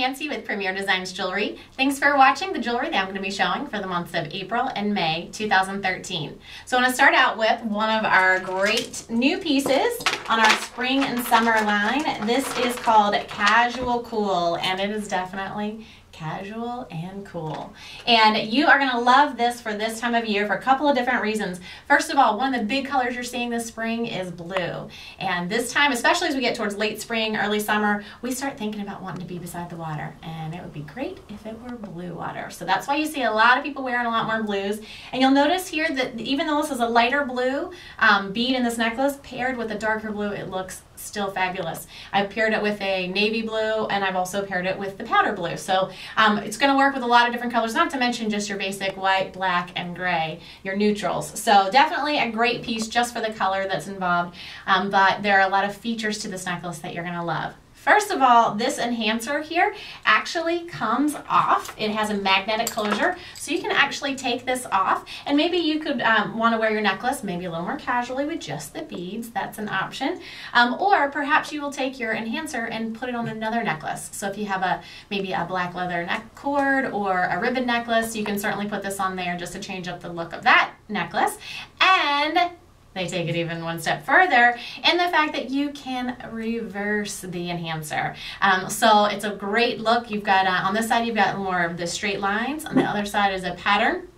Nancy with Premier Designs Jewelry. Thanks for watching the jewelry that I'm going to be showing for the months of April and May 2013. So I want to start out with one of our great new pieces on our spring and summer line. This is called Casual Cool and it is definitely casual and cool. And you are going to love this for this time of year for a couple of different reasons. First of all, one of the big colors you're seeing this spring is blue. And this time, especially as we get towards late spring, early summer, we start thinking about wanting to be beside the water. And it would be great if it were blue water. So that's why you see a lot of people wearing a lot more blues. And you'll notice here that even though this is a lighter blue um, bead in this necklace, paired with a darker blue, it looks still fabulous. I've paired it with a navy blue and I've also paired it with the powder blue. So um, it's going to work with a lot of different colors, not to mention just your basic white, black, and gray, your neutrals. So definitely a great piece just for the color that's involved, um, but there are a lot of features to this necklace that you're going to love. First of all, this enhancer here actually comes off. It has a magnetic closure, so you can actually take this off. And maybe you could um, want to wear your necklace maybe a little more casually with just the beads. That's an option. Um, or perhaps you will take your enhancer and put it on another necklace. So if you have a maybe a black leather neck cord or a ribbon necklace, you can certainly put this on there just to change up the look of that necklace. And they take it even one step further in the fact that you can reverse the enhancer. Um, so it's a great look. You've got, uh, on this side, you've got more of the straight lines. On the other side is a pattern.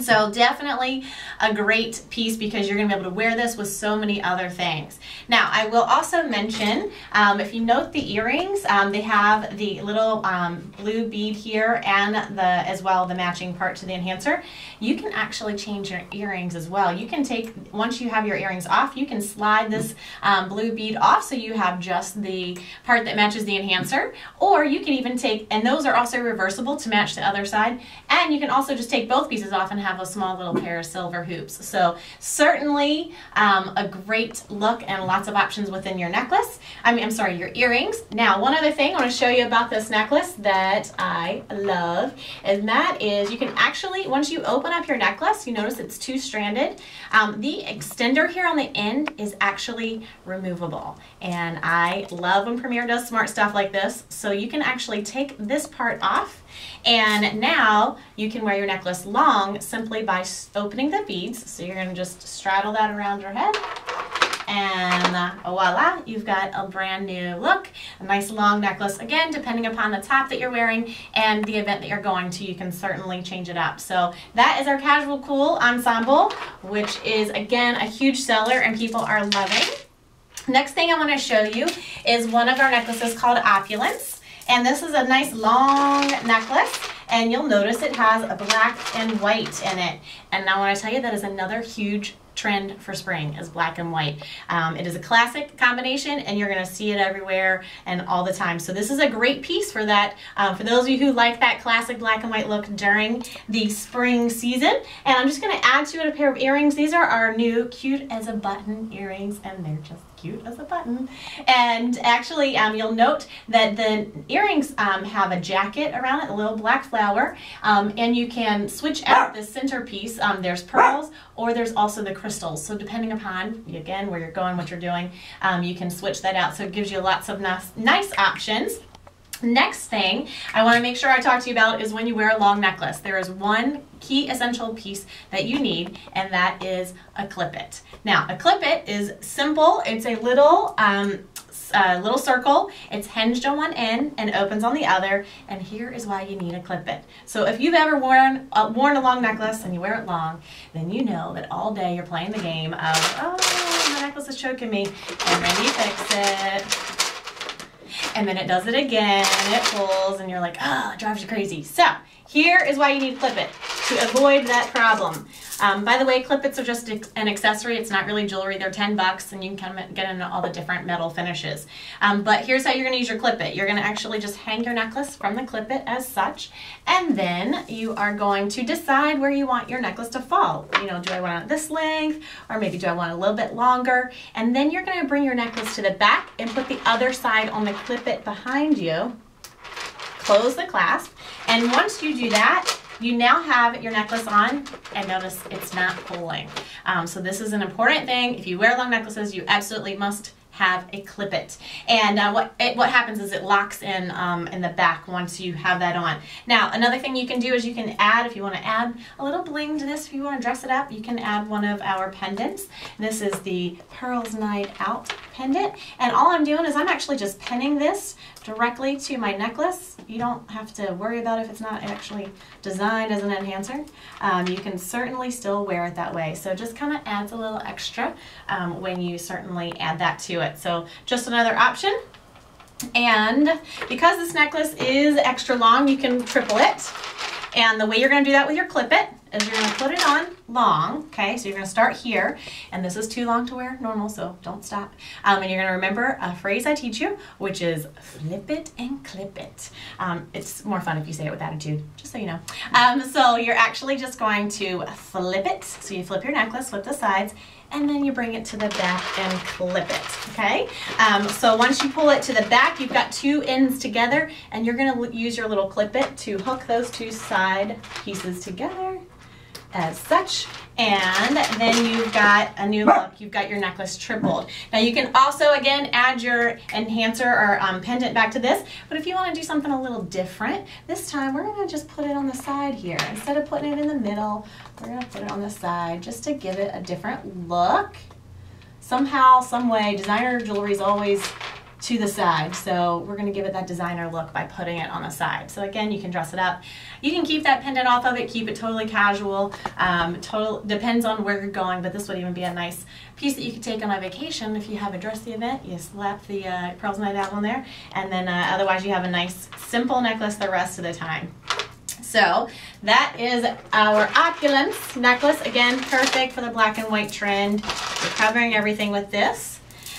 So definitely a great piece because you're going to be able to wear this with so many other things. Now I will also mention, um, if you note the earrings, um, they have the little um, blue bead here and the as well the matching part to the enhancer. You can actually change your earrings as well. You can take, once you have your earrings off, you can slide this um, blue bead off so you have just the part that matches the enhancer or you can even take, and those are also reversible to match the other side, and you can also just take both pieces off and have a small little pair of silver hoops. So certainly um, a great look and lots of options within your necklace. I mean, I'm sorry, your earrings. Now, one other thing I want to show you about this necklace that I love, and that is you can actually, once you open up your necklace, you notice it's two-stranded. Um, the extender here on the end is actually removable. And I love when Premier does smart stuff like this. So you can actually take this part off and now you can wear your necklace long simply by opening the beads. So you're gonna just straddle that around your head and uh, voila, you've got a brand new look, a nice long necklace. Again, depending upon the top that you're wearing and the event that you're going to, you can certainly change it up. So that is our Casual Cool Ensemble, which is again a huge seller and people are loving. Next thing I want to show you is one of our necklaces called Opulence. And this is a nice long necklace and you'll notice it has a black and white in it. And now when I tell you that is another huge trend for spring is black and white. Um, it is a classic combination and you're going to see it everywhere and all the time. So this is a great piece for that. Um, for those of you who like that classic black and white look during the spring season. And I'm just going to add to it a pair of earrings. These are our new cute as a button earrings and they're just cute as a button. And actually, um, you'll note that the earrings um, have a jacket around it, a little black flower, um, and you can switch out the centerpiece. Um, there's pearls, or there's also the crystals. So depending upon, again, where you're going, what you're doing, um, you can switch that out. So it gives you lots of nice, nice options. Next thing I want to make sure I talk to you about is when you wear a long necklace. There is one key essential piece that you need and that is a clip-it. Now a clip-it is simple. It's a little um, a little circle. It's hinged on one end and opens on the other. And here is why you need a clip-it. So if you've ever worn, uh, worn a long necklace and you wear it long, then you know that all day you're playing the game of, oh, my necklace is choking me. And then you fix it and then it does it again, and it pulls, and you're like, oh, it drives you crazy. So here is why you need clip-it, to avoid that problem. Um, by the way, clip-its are just an accessory. It's not really jewelry. They're 10 bucks and you can kind of get into all the different metal finishes. Um, but here's how you're going to use your clip-it. You're going to actually just hang your necklace from the clip-it as such. And then you are going to decide where you want your necklace to fall. You know, do I want it this length or maybe do I want a little bit longer? And then you're going to bring your necklace to the back and put the other side on the clip-it behind you. Close the clasp. And once you do that, you now have your necklace on and notice it's not pulling. Um, so this is an important thing. If you wear long necklaces, you absolutely must have a clip it. And uh, what it, what happens is it locks in um, in the back once you have that on. Now, another thing you can do is you can add, if you want to add a little bling to this, if you want to dress it up, you can add one of our pendants. This is the Pearls Night Out pendant. And all I'm doing is I'm actually just pinning this directly to my necklace. You don't have to worry about if it's not actually designed as an enhancer. Um, you can certainly still wear it that way. So just kind of adds a little extra um, when you certainly add that to it. So just another option. And because this necklace is extra long, you can triple it. And the way you're going to do that with your clip it is you're to put it on long, okay? So you're to start here, and this is too long to wear normal, so don't stop. Um, and you're going to remember a phrase I teach you, which is flip it and clip it. Um, it's more fun if you say it with attitude, just so you know. Um, so you're actually just going to flip it. So you flip your necklace, flip the sides, and then you bring it to the back and clip it, okay? Um, so once you pull it to the back, you've got two ends together, and you're gonna use your little clip it to hook those two side pieces together as such. And then you've got a new look. You've got your necklace tripled. Now you can also, again, add your enhancer or um, pendant back to this. But if you want to do something a little different, this time we're going to just put it on the side here. Instead of putting it in the middle, we're going to put it on the side just to give it a different look. Somehow, some way, designer jewelry is always to the side. So we're going to give it that designer look by putting it on the side. So again, you can dress it up. You can keep that pendant off of it, keep it totally casual. Um, total Depends on where you're going, but this would even be a nice piece that you could take on a vacation. If you have a dressy event, you slap the uh, Pearls Night Out on there, and then uh, otherwise you have a nice simple necklace the rest of the time. So that is our opulence necklace. Again, perfect for the black and white trend. We're covering everything with this.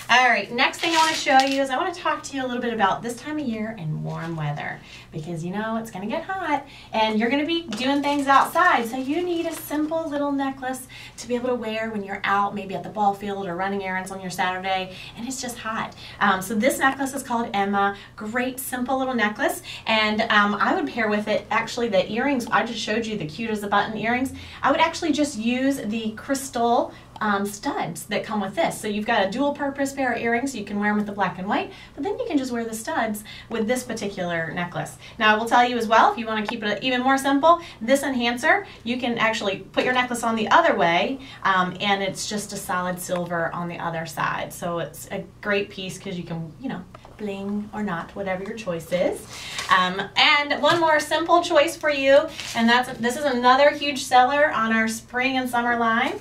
All right, next thing I want to show you is I want to talk to you a little bit about this time of year and warm weather because you know it's going to get hot and you're going to be doing things outside. So you need a simple little necklace to be able to wear when you're out, maybe at the ball field or running errands on your Saturday and it's just hot. Um, so this necklace is called Emma. Great, simple little necklace. And um, I would pair with it actually the earrings. I just showed you the cute as a button earrings. I would actually just use the crystal um, studs that come with this. So you've got a dual purpose pair of earrings, you can wear them with the black and white, but then you can just wear the studs with this particular necklace. Now I will tell you as well, if you want to keep it even more simple, this enhancer, you can actually put your necklace on the other way, um, and it's just a solid silver on the other side. So it's a great piece because you can, you know, bling or not, whatever your choice is. Um, and one more simple choice for you, and that's this is another huge seller on our spring and summer line.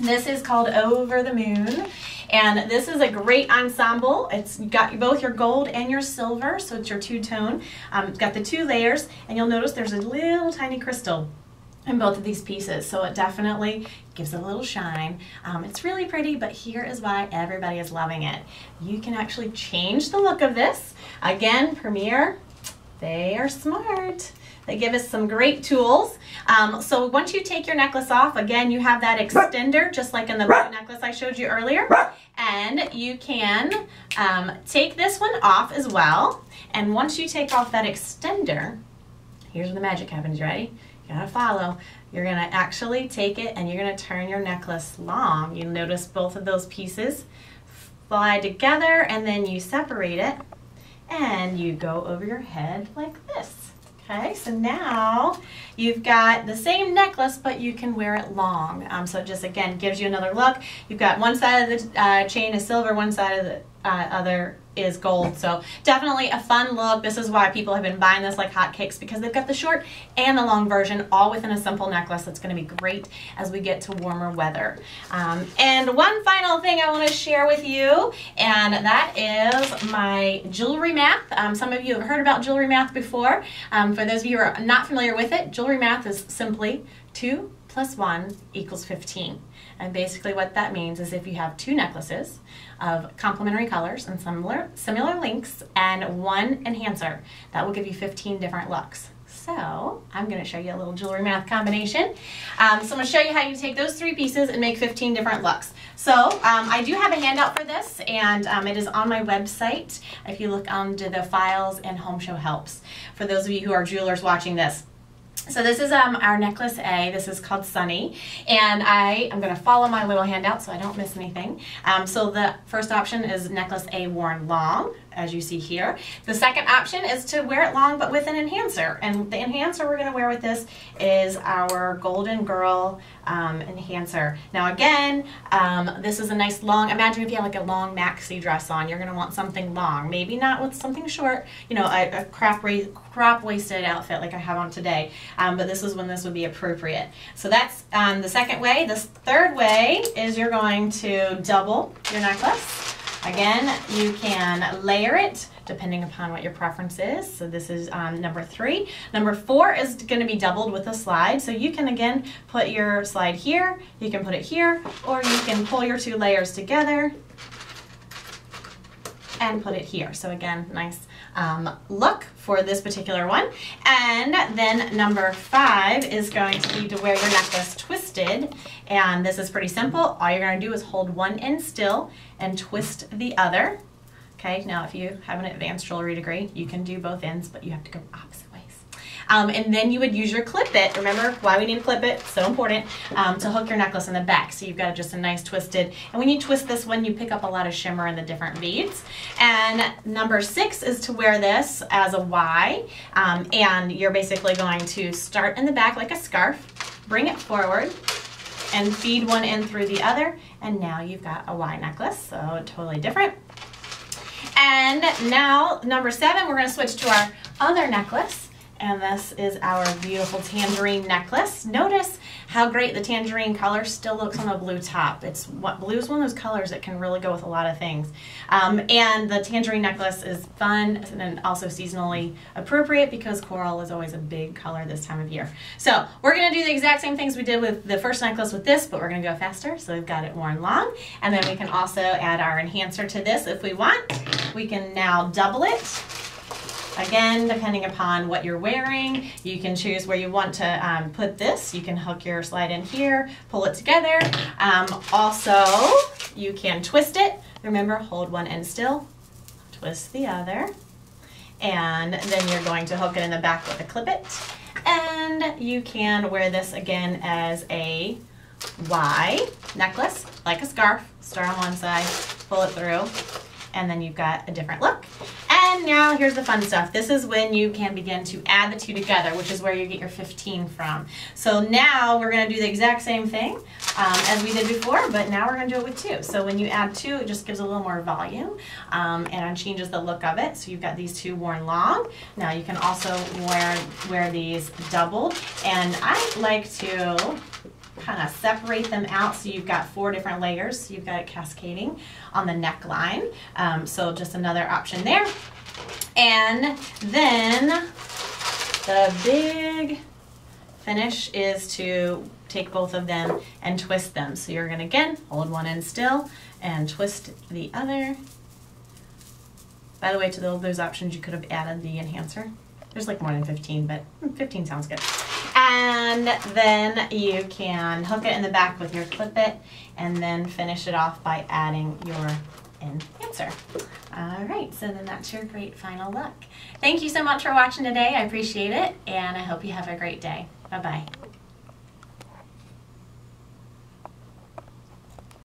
This is called Over the Moon. And this is a great ensemble. It's got both your gold and your silver, so it's your two-tone. Um, it's got the two layers, and you'll notice there's a little tiny crystal in both of these pieces. So it definitely gives a little shine. Um, it's really pretty, but here is why everybody is loving it. You can actually change the look of this. Again, Premier, they are smart. They give us some great tools. Um, so once you take your necklace off, again, you have that extender, just like in the blue necklace I showed you earlier. And you can um, take this one off as well. And once you take off that extender, here's where the magic happens, ready? You gotta follow. You're gonna actually take it and you're gonna turn your necklace long. You notice both of those pieces fly together and then you separate it and you go over your head like this. Okay, so now you've got the same necklace, but you can wear it long. Um, so it just, again, gives you another look. You've got one side of the uh, chain is silver, one side of the uh, other is gold. So definitely a fun look. This is why people have been buying this like hotcakes because they've got the short and the long version all within a simple necklace that's going to be great as we get to warmer weather. Um, and one final thing I want to share with you and that is my jewelry math. Um, some of you have heard about jewelry math before. Um, for those of you who are not familiar with it, jewelry math is simply 2 plus 1 equals 15. And basically what that means is if you have two necklaces of complementary colors and similar, similar lengths and one enhancer, that will give you 15 different looks. So I'm going to show you a little jewelry math combination. Um, so I'm going to show you how you take those three pieces and make 15 different looks. So um, I do have a handout for this and um, it is on my website if you look under the files and home show helps for those of you who are jewelers watching this. So this is um, our necklace A. This is called Sunny. And I am going to follow my little handout so I don't miss anything. Um, so the first option is necklace A worn long, as you see here. The second option is to wear it long but with an enhancer. And the enhancer we're going to wear with this is our Golden Girl um, enhancer. Now again, um, this is a nice long, imagine if you had like a long maxi dress on, you're going to want something long. Maybe not with something short, you know, a, a crop, crop waisted outfit like I have on today um, but this is when this would be appropriate. So that's um, the second way. The third way is you're going to double your necklace. Again, you can layer it depending upon what your preference is. So this is um, number three. Number four is going to be doubled with a slide. So you can again put your slide here, you can put it here, or you can pull your two layers together and put it here. So again, nice um, look for this particular one. And then number five is going to be to wear your necklace twisted. And this is pretty simple. All you're going to do is hold one end still and twist the other. Okay, now if you have an advanced jewelry degree, you can do both ends, but you have to go opposite. Um, and then you would use your clip it. Remember why we need to clip it? So important um, to hook your necklace in the back. So you've got just a nice twisted. And when you twist this one, you pick up a lot of shimmer in the different beads. And number six is to wear this as a Y. Um, and you're basically going to start in the back like a scarf, bring it forward, and feed one in through the other. And now you've got a Y necklace, so totally different. And now, number seven, we're gonna switch to our other necklace and this is our beautiful tangerine necklace. Notice how great the tangerine color still looks on a blue top. It's what blue is one of those colors that can really go with a lot of things. Um, and the tangerine necklace is fun and also seasonally appropriate because coral is always a big color this time of year. So we're gonna do the exact same things we did with the first necklace with this, but we're gonna go faster. So we've got it worn long. And then we can also add our enhancer to this if we want. We can now double it Again, depending upon what you're wearing, you can choose where you want to um, put this. You can hook your slide in here, pull it together. Um, also, you can twist it. Remember, hold one end still, twist the other, and then you're going to hook it in the back with a clip it. And you can wear this again as a Y necklace, like a scarf. Start on one side, pull it through, and then you've got a different look. And now here's the fun stuff. This is when you can begin to add the two together, which is where you get your 15 from. So now we're going to do the exact same thing um, as we did before, but now we're going to do it with two. So when you add two, it just gives a little more volume um, and changes the look of it. So you've got these two worn long. Now you can also wear, wear these doubled. And I like to kind of separate them out so you've got four different layers. You've got it cascading on the neckline. Um, so just another option there. And then the big finish is to take both of them and twist them. So you're gonna again, hold one end still and twist the other. By the way, to those options, you could have added the enhancer. There's like more than 15, but 15 sounds good. And then you can hook it in the back with your clip it and then finish it off by adding your enhancer. All right, so then that's your great final look. Thank you so much for watching today. I appreciate it, and I hope you have a great day. Bye-bye.